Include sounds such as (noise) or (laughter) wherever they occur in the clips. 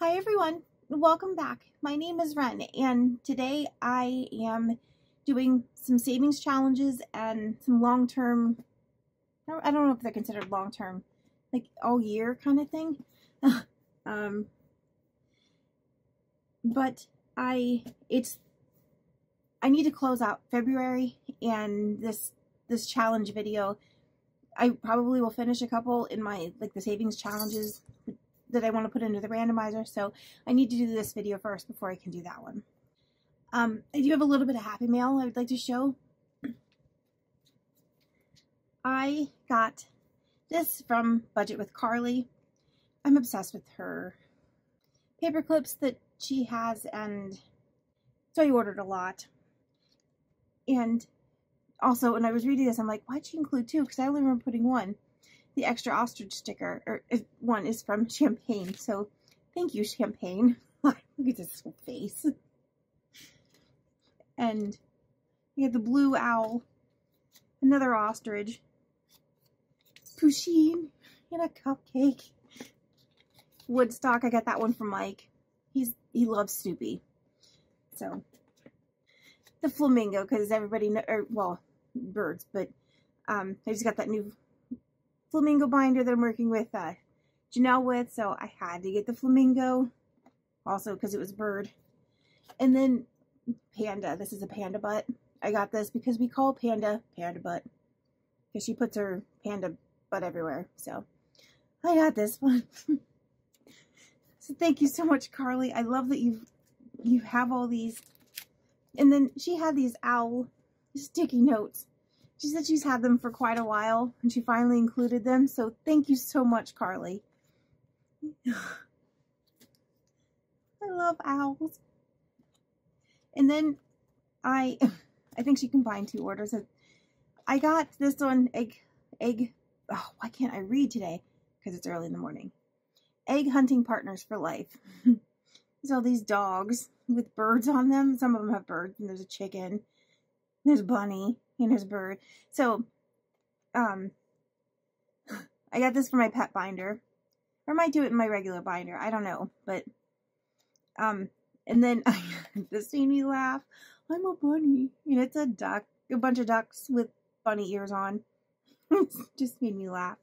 Hi everyone, welcome back. My name is Ren and today I am doing some savings challenges and some long-term, I don't know if they're considered long-term, like all year kind of thing. (laughs) um, but I, it's, I need to close out February and this, this challenge video, I probably will finish a couple in my, like the savings challenges that I want to put into the randomizer. So I need to do this video first before I can do that one. Um, I do have a little bit of Happy Mail I would like to show. I got this from Budget with Carly. I'm obsessed with her paper clips that she has and so I ordered a lot. And also when I was reading this, I'm like, why'd she include two? Because I only remember putting one the extra ostrich sticker, or one is from Champagne. So thank you, Champagne. (laughs) Look at this face. And we have the blue owl, another ostrich, Pusheen, and a cupcake. Woodstock, I got that one from Mike. He's he loves Snoopy. So the flamingo, because everybody know, or, well, birds, but um, I just got that new flamingo binder that I'm working with uh, Janell with, so I had to get the flamingo, also because it was bird. And then panda, this is a panda butt. I got this because we call panda panda butt, because she puts her panda butt everywhere, so I got this one. (laughs) so thank you so much, Carly. I love that you you have all these. And then she had these owl sticky notes she said she's had them for quite a while and she finally included them. So thank you so much, Carly. (sighs) I love owls. And then I, (laughs) I think she combined two orders. I got this one, egg, egg, oh, why can't I read today? Because it's early in the morning. Egg hunting partners for life. (laughs) There's all these dogs with birds on them. Some of them have birds and there's a chicken. There's bunny and his bird. So, um, (sighs) I got this for my pet binder. Or I might do it in my regular binder. I don't know. But, um, and then (laughs) this made me laugh. I'm a bunny. And it's a duck. A bunch of ducks with bunny ears on. (laughs) It just made me laugh.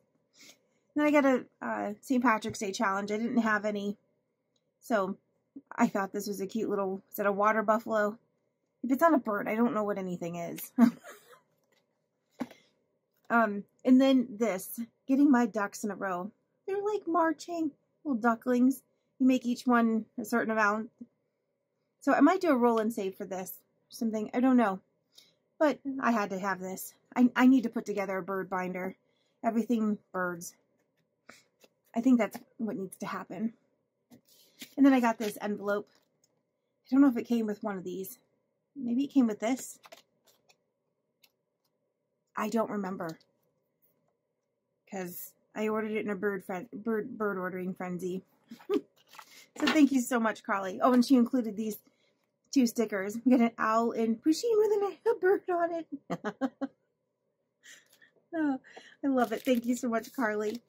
then I got a uh, St. Patrick's Day challenge. I didn't have any. So I thought this was a cute little, is that a water buffalo? If it's on a bird, I don't know what anything is. (laughs) Um, and then this, getting my ducks in a row. They're like marching, little ducklings. You make each one a certain amount. So I might do a roll and save for this. Something, I don't know. But I had to have this. I, I need to put together a bird binder. Everything birds. I think that's what needs to happen. And then I got this envelope. I don't know if it came with one of these. Maybe it came with this. I don't remember because I ordered it in a bird friend bird bird ordering frenzy. (laughs) so thank you so much, Carly. Oh, and she included these two stickers. We got an owl and Pusheen with a bird on it. (laughs) oh, I love it. Thank you so much, Carly.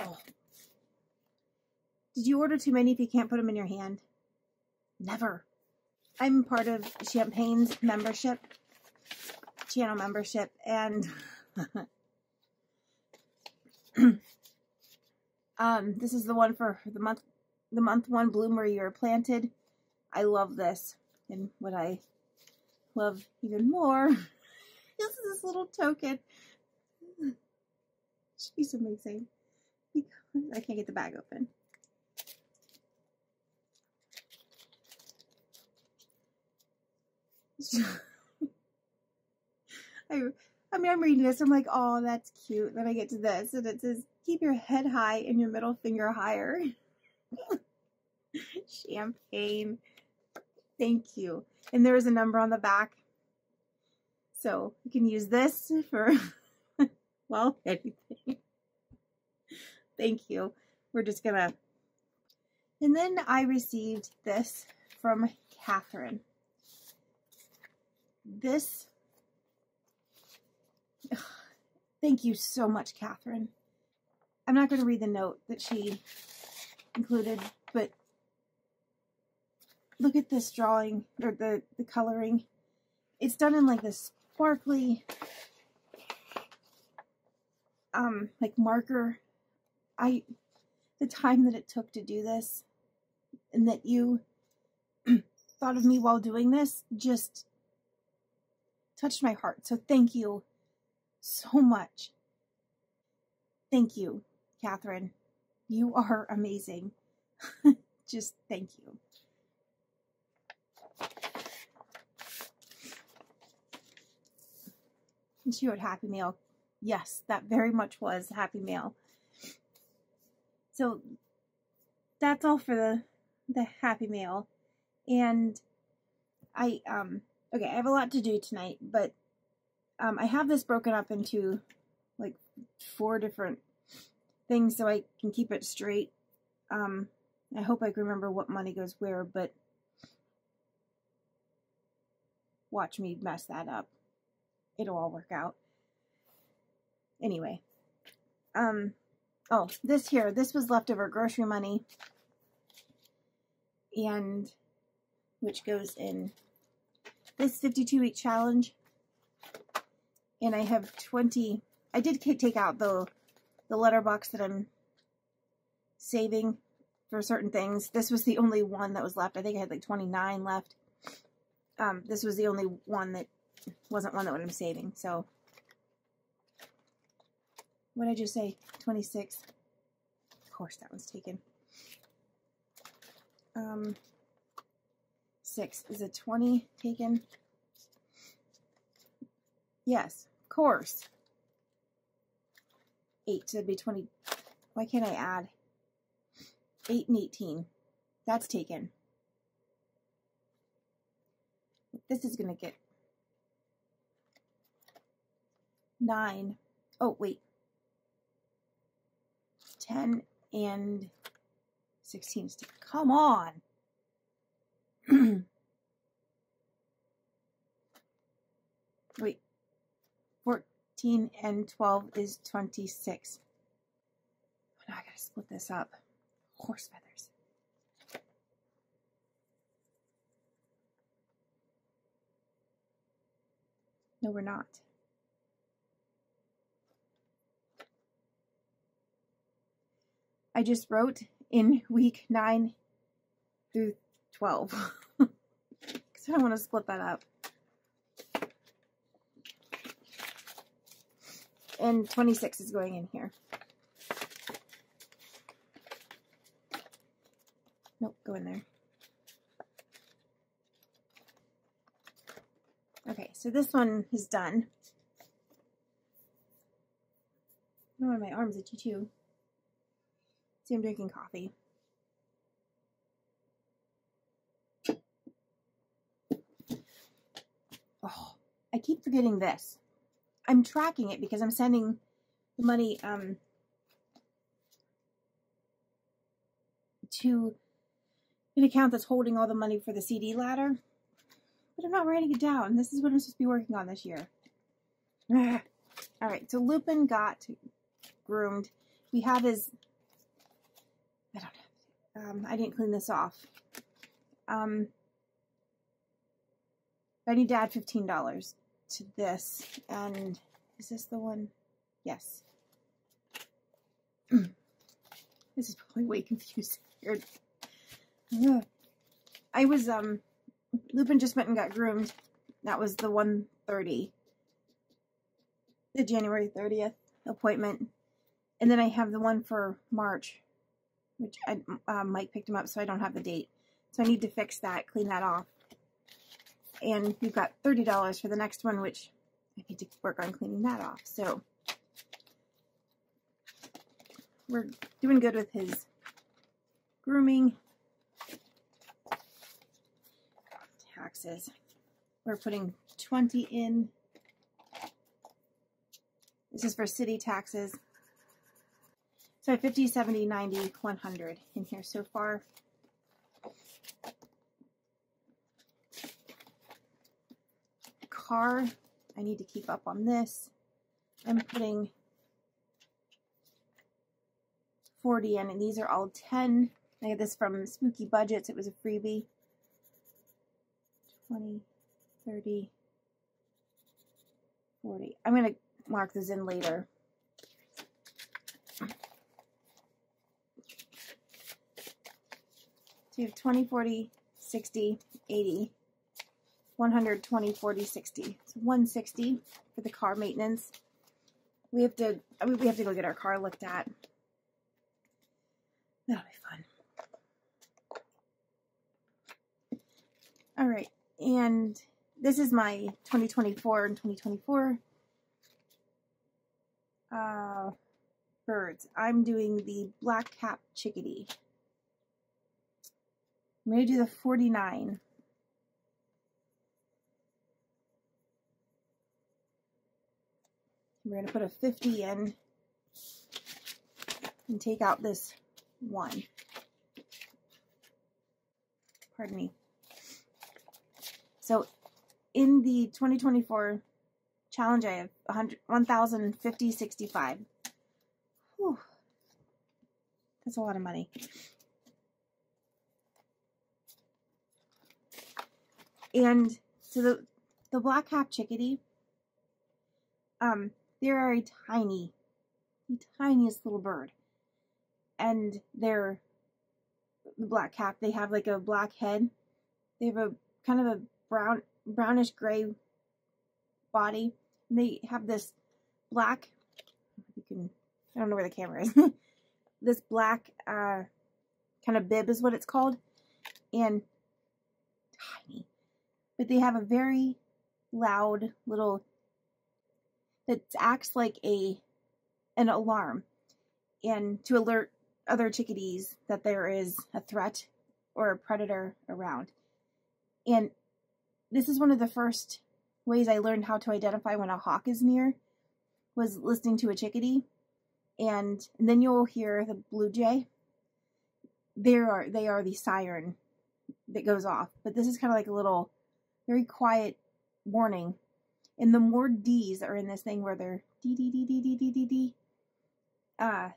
Oh. Did you order too many if you can't put them in your hand? Never. I'm part of Champagne's membership channel membership and (laughs) um this is the one for the month the month one bloom where you're planted. I love this and what I love even more (laughs) is this little token. She's amazing. I can't get the bag open (laughs) I, I mean, I'm reading this. I'm like, oh, that's cute. Then I get to this, and it says, keep your head high and your middle finger higher. (laughs) Champagne. Thank you. And there is a number on the back. So you can use this for, (laughs) well, anything. Thank you. We're just going to. And then I received this from Catherine. This Thank you so much, Catherine. I'm not going to read the note that she included, but look at this drawing or the, the coloring. It's done in like this sparkly um like marker. I the time that it took to do this and that you (clears throat) thought of me while doing this just touched my heart. So thank you so much. Thank you, Catherine. You are amazing. (laughs) just thank you. And she wrote Happy Mail. Yes, that very much was Happy Mail. So that's all for the the Happy Mail. And I um okay, I have a lot to do tonight, but um I have this broken up into like four different things so I can keep it straight. Um I hope I can remember what money goes where, but watch me mess that up. It'll all work out. Anyway. Um oh, this here, this was leftover grocery money. And which goes in this 52 week challenge. And I have 20, I did take out the, the letterbox that I'm saving for certain things. This was the only one that was left. I think I had like 29 left. Um, this was the only one that wasn't one that I'm saving. So, what did I just say? 26. Of course, that one's taken. Um, six. Is a 20 taken? Yes, of course. Eight, so it'd be 20. Why can't I add? Eight and 18. That's taken. This is going to get nine. Oh, wait. 10 and 16. Come on. (clears throat) Wait. 14 and 12 is 26. Now I gotta split this up. Horse feathers. No, we're not. I just wrote in week 9 through 12. (laughs) Because I don't want to split that up. And 26 is going in here. Nope, go in there. Okay, so this one is done. Have my arms itchy too. See, I'm drinking coffee. Oh, I keep forgetting this. I'm tracking it because I'm sending the money um, to an account that's holding all the money for the CD ladder. But I'm not writing it down. This is what I'm supposed to be working on this year. all right, so Lupin got groomed. We have his I don't have um, I didn't clean this off. Um, I need to add $15 to this. And is this the one? Yes. (clears throat) this is probably way confusing. I was, um, Lupin just went and got groomed. That was the 130. The January 30th appointment. And then I have the one for March which I, uh, Mike picked him up, so I don't have the date. So I need to fix that, clean that off. And we've got $30 for the next one, which I need to work on cleaning that off. So we're doing good with his grooming. Taxes. We're putting 20 in. This is for city taxes. So 50, 70, 90, 100 in here so far. Car, I need to keep up on this. I'm putting 40 in, and these are all 10 I got this from Spooky Budgets. It was a freebie. 20, 30, 40. I'm going to mark this in later. So you have 20, 40, 60, 80, 120, 40, 60. So 160 for the car maintenance. We have to, I mean, we have to go get our car looked at. That'll be fun. All right, and this is my 2024 and 2024 uh, birds. I'm doing the black cap chickadee. I'm going to do the 49. We're going to put a 50 in and take out this one. Pardon me. So in the 2024 challenge, I have 1,050, 65. Whew. That's a lot of money. And so the, the black cap chickadee, um, they are a tiny, the tiniest little bird. And they're the black cap. They have like a black head. They have a kind of a brown, brownish gray body. And they have this black, you can, I don't know where the camera is. (laughs) this black, uh, kind of bib is what it's called. And tiny. But they have a very loud little that acts like a an alarm and to alert other chickadees that there is a threat or a predator around. And this is one of the first ways I learned how to identify when a hawk is near was listening to a chickadee. And, then you'll hear the blue jay. They are they are the siren that goes off. But this is kind of like a little very quiet warning and the more D's are in this thing where they're D D D D D D D D, uh,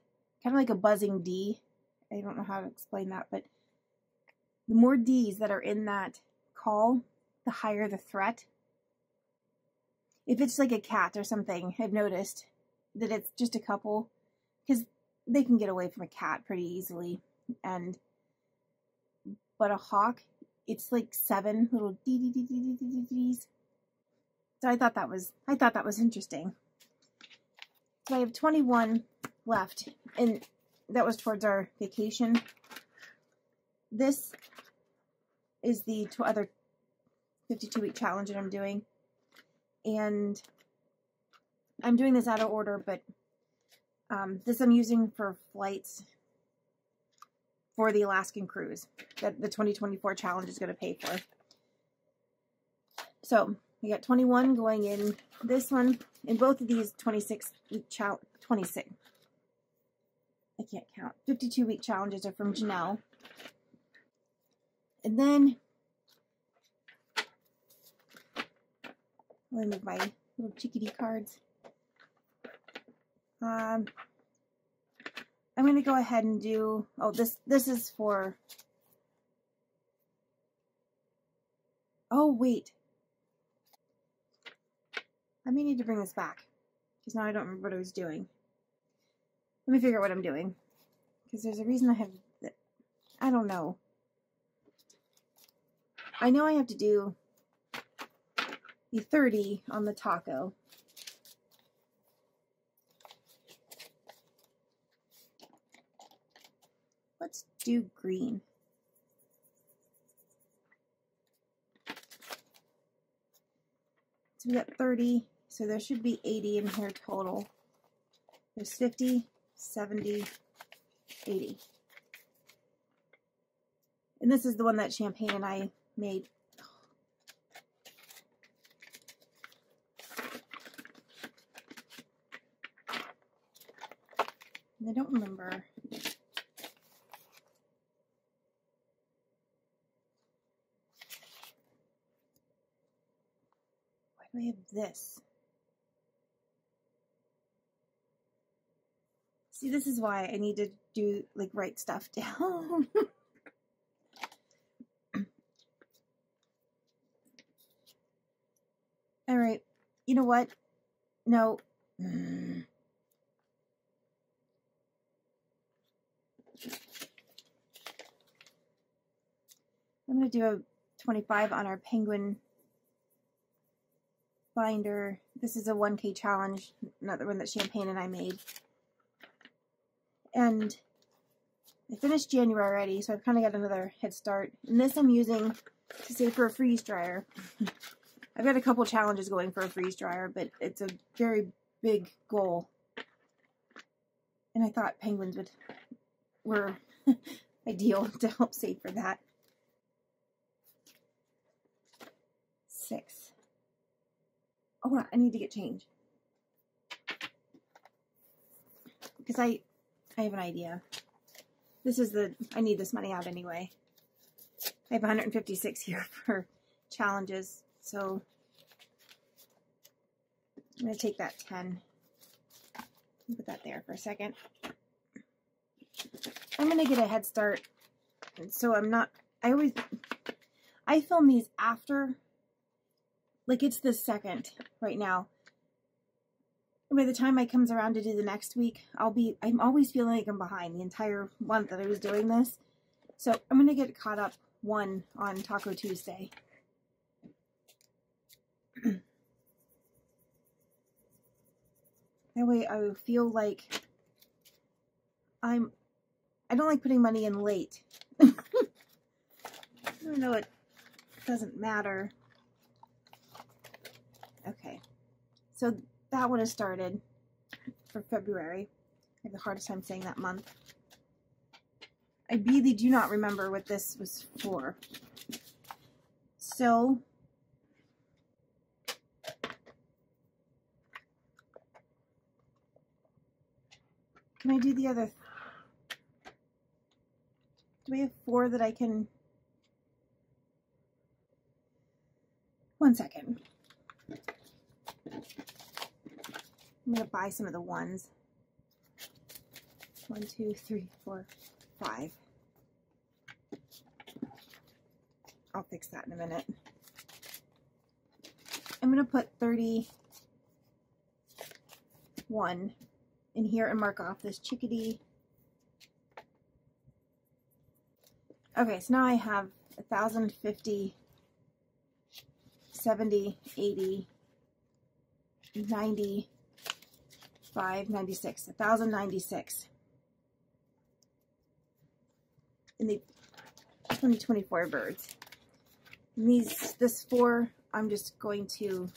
kind of like a buzzing D. I don't know how to explain that, but the more D's that are in that call, the higher the threat. If it's like a cat or something, I've noticed that it's just a couple, because they can get away from a cat pretty easily, and but a hawk, it's like seven little D D D D D D D's so I thought that was I thought that was interesting. So I have 21 left, and that was towards our vacation. This is the other 52 week challenge that I'm doing, and I'm doing this out of order, but um, this I'm using for flights for the Alaskan cruise that the 2024 challenge is going to pay for. So we got 21 going in this one. In both of these 26 week challenge, 26. I can't count. 52 week challenges are from Janell. And then let me move my little chickadee cards. Um, I'm going to go ahead and do, oh, this, this is for, oh, wait, I may need to bring this back because now I don't remember what I was doing. Let me figure out what I'm doing because there's a reason I have, I don't know. I know I have to do the 30 on the taco. Let's do green. So we got 30. So there should be 80 in here total. There's 50, 70, 80. And this is the one that Champagne and I made. And I don't remember. Why do I have this? See, this is why I need to do, like, write stuff (laughs) down. All right. You know what? No. I'm going to do a 25 on our penguin binder. This is a 1K challenge, another one that Champagne and I made. And I finished January already, so I've kind of got another head start. And this I'm using to save for a freeze dryer. (laughs) I've got a couple challenges going for a freeze dryer, but it's a very big goal. And I thought penguins would were (laughs) ideal (laughs) to help save for that. Six. Oh, I need to get change. Because I, I have an idea. This is the, I need this money out anyway. I have 156 here (laughs) for challenges. So I'm going to take that 10. Put that there for a second. I'm going to get a head start. So I'm not, I always, I film these after, like it's the second right now. By the time I comes around to do the next week, I'll be, I'm always feeling like I'm behind the entire month that I was doing this. So I'm going to get caught up one on Taco Tuesday. That way I feel like I'm, I don't like putting money in late. (laughs) I don't know it doesn't matter. Okay, so that one has started for February. I have the hardest time saying that month. I really do not remember what this was for. So Can I do the other? Do we have four that I can? One second. I'm going to buy some of the ones. One, two, three, four, five. I'll fix that in a minute. I'm going to put 31 in here and mark off this chickadee. Okay, so now I have 1,050, 70, 80, 95, 96, 1,096 in the 2024 birds. And these, this four, I'm just going to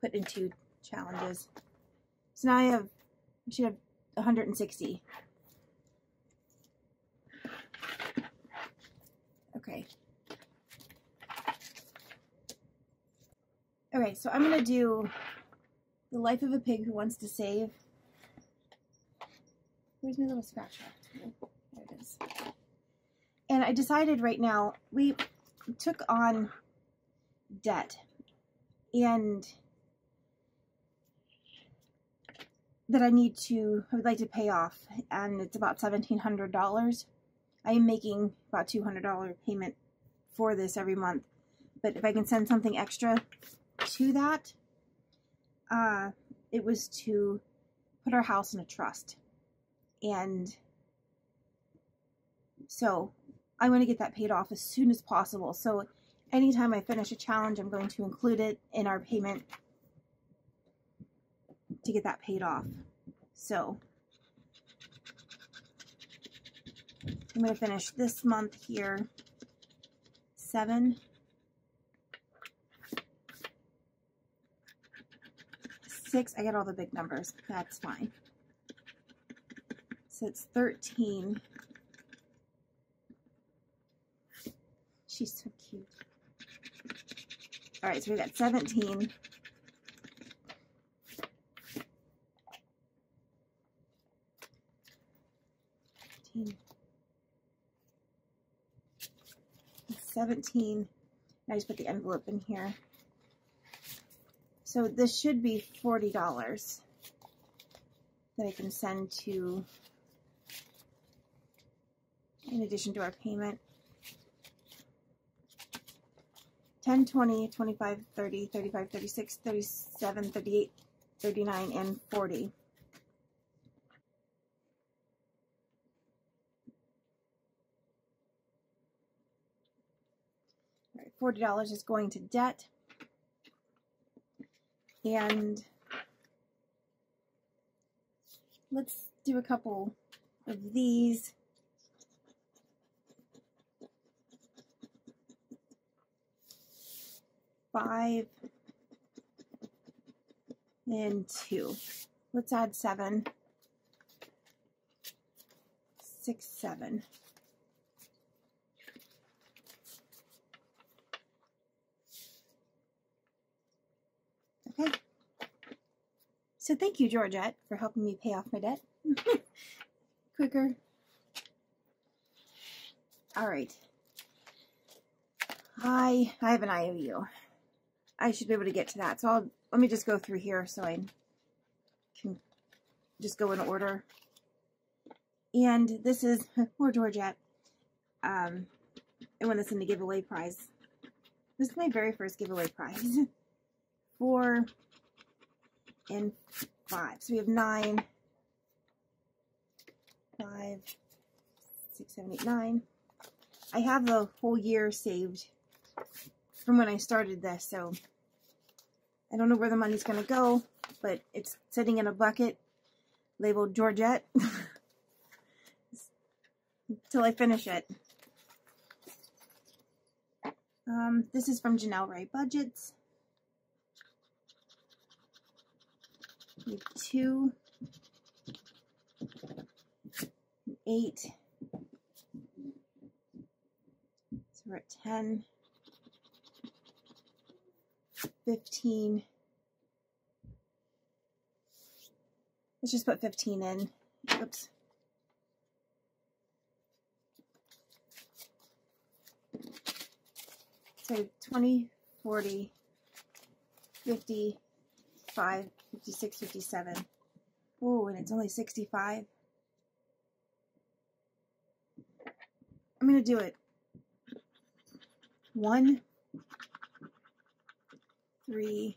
put into challenges. So now I have I should have 160. Okay. Okay, so I'm going to do The Life of a Pig Who Wants to Save. Where's my little scratch There it is. And I decided right now, we took on debt. And that I need to, I would like to pay off, and it's about $1,700. I am making about $200 payment for this every month, but if I can send something extra to that, uh, it was to put our house in a trust. And so I want to get that paid off as soon as possible. So anytime I finish a challenge, I'm going to include it in our payment to get that paid off. So I'm going to finish this month here. Seven. Six. I get all the big numbers. That's fine. So it's 13. She's so cute. All right, so we got 17. 17. I just put the envelope in here. So this should be $40 that I can send to, in addition to our payment. 10, 20, 25, 30, 35, 36, 37, 38, 39, and 40. All right, $40 is going to debt. And let's do a couple of these. Five and two. Let's add seven. Six, seven. Okay. So thank you, Georgette, for helping me pay off my debt. (laughs) Quicker. All right. I I have an IOU. I should be able to get to that. So I'll let me just go through here so I can just go in order. And this is (laughs) more Georgette. Um, I won this in the giveaway prize. This is my very first giveaway prize. (laughs) Four and five. So we have nine, five, six, seven, eight, nine. I have the whole year saved from when I started this, so I don't know where the money's going to go, but it's sitting in a bucket labeled Georgette (laughs) until I finish it. Um, this is from Janell Rae Budgets. Have two, eight, so we're at 10, 15. Let's just put 15 in. Oops. So 20, 40, 50, 5, 56, 57. Oh, and it's only 65. I'm going to do it. One, three,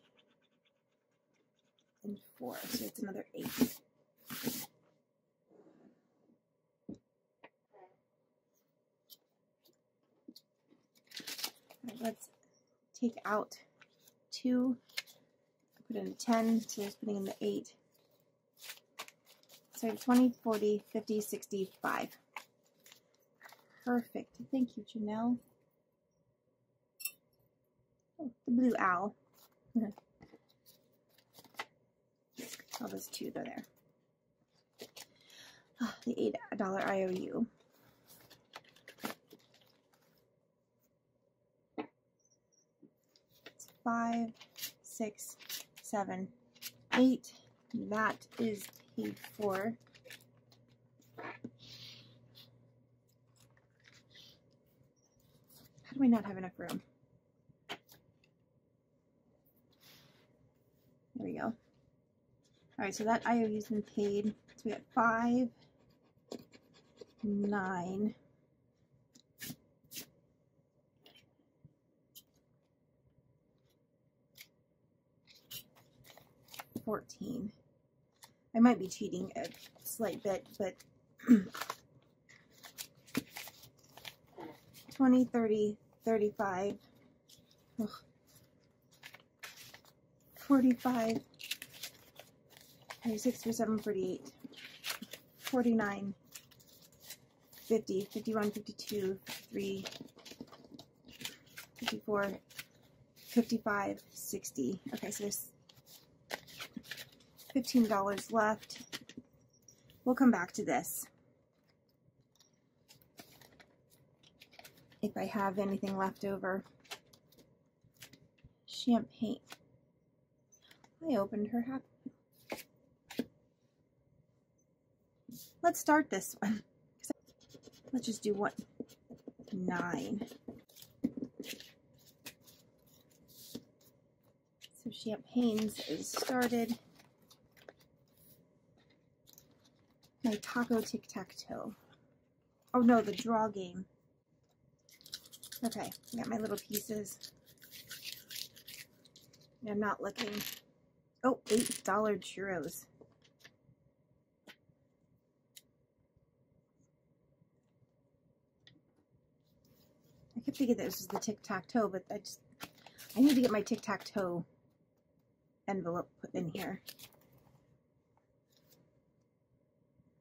and four. So it's another eight. Let's take out two, put in a 10, so there's putting in the 8. So 20, 40, 50, 65. Perfect. Thank you, Janell. Oh, the blue owl. (laughs) All those two go there. Oh, the $8 IOU. Five, six, seven, eight. That is paid for. How do we not have enough room? There we go. All right, so that IOU's been paid. So we got five, nine, fourteen. I might be cheating a slight bit, but (clears throat) 20, 30, 35, ugh, 45, 46, 47, 48, 49, 50, 51, 52, 53, 54, 55, 60. Okay, so there's $15 left. We'll come back to this. If I have anything left over. Champagne. I opened her hat. Let's start this one. Let's just do what? Nine. So champagnes is started. My taco tic-tac-toe. Oh no, the draw game. Okay, I got my little pieces. I'm not looking. Oh, $8 churros. I kept thinking this was the tic-tac-toe, but I just, I need to get my tic-tac-toe envelope put in here.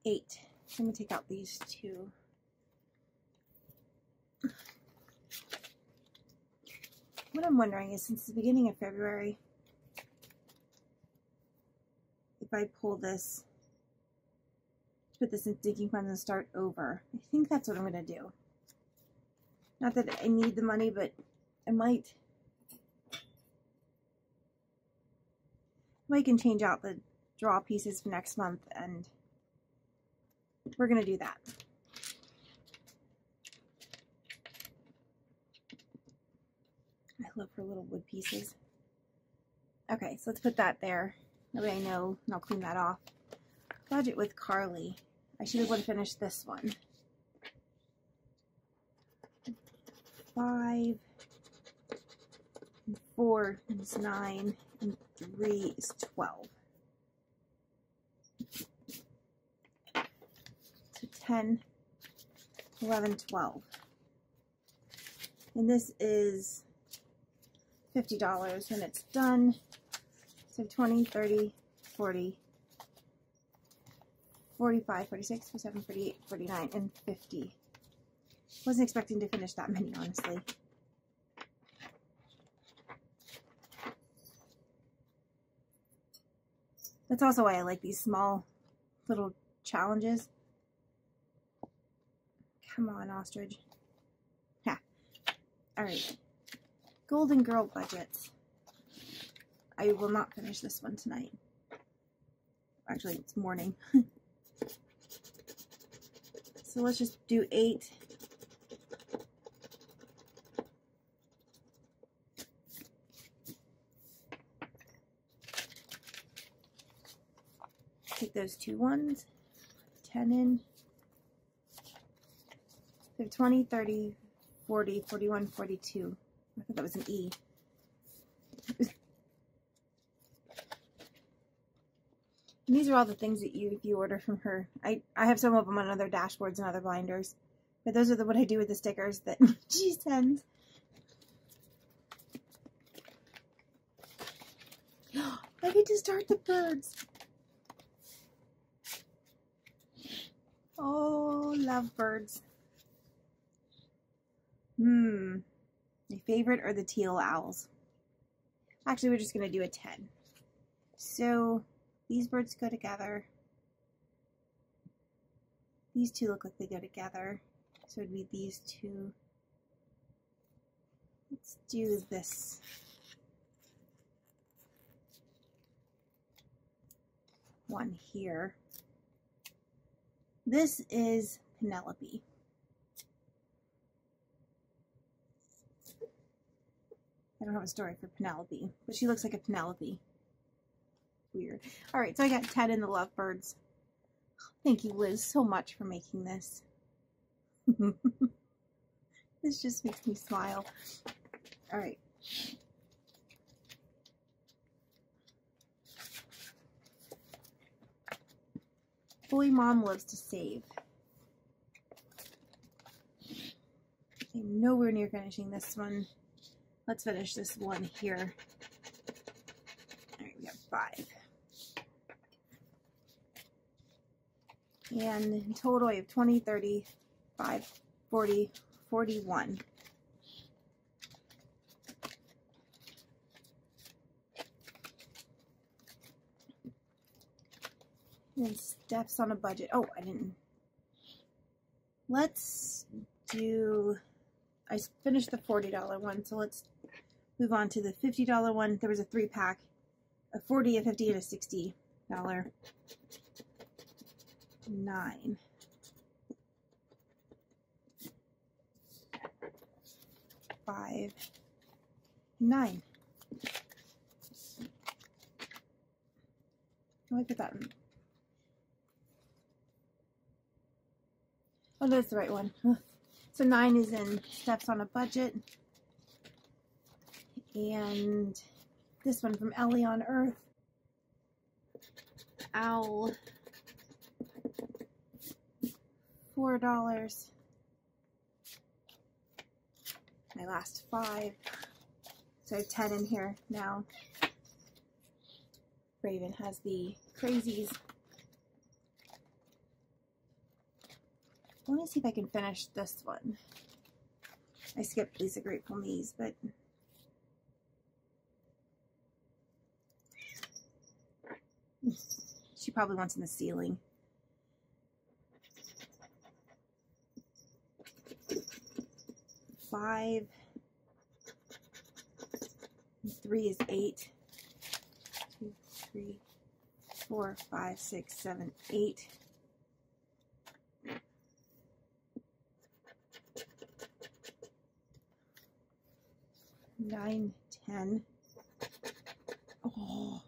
Eight. Let me take out these two. What I'm wondering is since the beginning of February, if I pull this, put this in sinking funds and start over, I think that's what I'm going to do. Not that I need the money, but I might. I can change out the draw pieces for next month and we're going to do that. I love her little wood pieces. Okay, so let's put that there. That way I know, and I'll clean that off. Budget with Carly. I should have able to finish this one. Five, and four is nine, and three is 12. 10, 11, 12. And this is $50 when it's done. So 20, 30, 40, 45, 46, 47, 48, 49, and 50. Wasn't expecting to finish that many, honestly. That's also why I like these small little challenges. Come on, ostrich. Yeah. All right. Golden Girl budgets. I will not finish this one tonight. Actually, it's morning. (laughs) so let's just do eight. Take those two ones, 10 in. So 20, 30, 40, 41, 42. I thought that was an E. these are all the things that you if you order from her. I, I have some of them on other dashboards and other binders. But those are the what I do with the stickers that (laughs) she sends. (gasps) I get to start the birds. Oh, love birds. Hmm. My favorite are the teal owls. Actually, we're just going to do a 10. So these birds go together. These two look like they go together. So it'd be these two. Let's do this. One here. This is Penelope. I don't have a story for Penelope, but she looks like a Penelope. Weird. All right, so I got Ted and the Lovebirds. Thank you, Liz, so much for making this. (laughs) this just makes me smile. All right. Boy Mom Loves to Save. I'm nowhere near finishing this one. Let's finish this one here. All right, we have five. And in total, I have 20, 30, 5, 40, 41. And Stefs on a budget. Oh, I didn't. Let's do, I finished the $40 one, so let's move on to the $50 one. There was a three pack, a 40, a 50, and a $60. Nine. Five. Nine. I put that. Oh, that's the right one. So nine is in Stefs on a Budget. And this one from Ellie on Earth. Owl. Four dollars. My last five. So I have ten in here now. Raven has the crazies. Let me see if I can finish this one. I skipped Lisa Grateful Knees, but she probably wants in the ceiling. Five. Three is eight. Two, three, four, five, six, seven, eight. Nine, ten. Oh.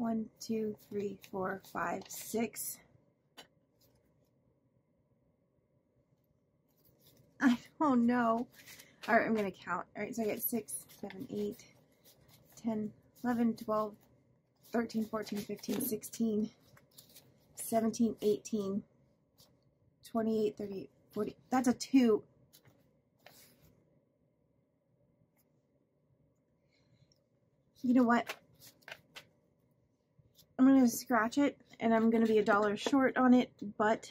One, two, three, four, five, six. (laughs) I don't know. All right, I'm going to count. All right, so I get 6, 7, 8, 10, 11, 12, 13, 14, 15, 16, 17, 18, 28, 38, 40. That's a 2. You know what? I'm going to scratch it, and I'm going to be a dollar short on it, but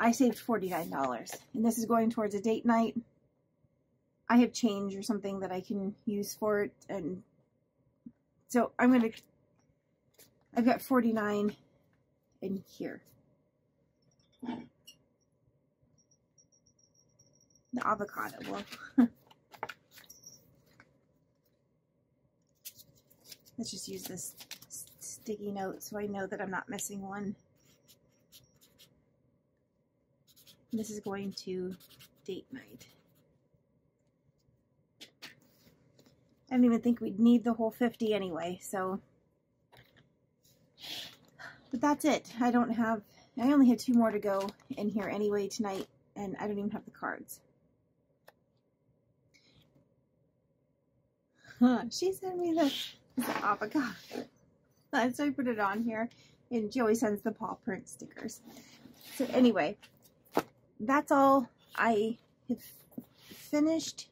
I saved $49, and this is going towards a date night. I have change or something that I can use for it, and so I'm going to, I've got 49 in here. The avocado, well, (laughs) Let's just use this sticky note so I know that I'm not missing one. This is going to date night. I don't even think we'd need the whole 50 anyway, so. But that's it. I don't have, I only had two more to go in here anyway tonight, and I don't even have the cards. Huh, she sent me the avocado. so I put it on here. And Joey sends the paw print stickers. So anyway, that's all. I have finished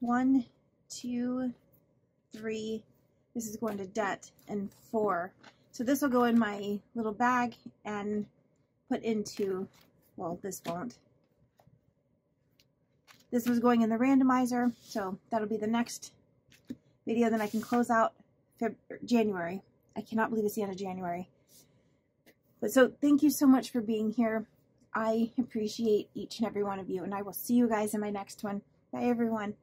one, two, three. This is going to debt and four. So this will go in my little bag and put into, well, this won't. This was going in the randomizer, so that'll be the next video, then I can close out Feb January. I cannot believe it's the end of January. But so thank you so much for being here. I appreciate each and every one of you, and I will see you guys in my next one. Bye, everyone.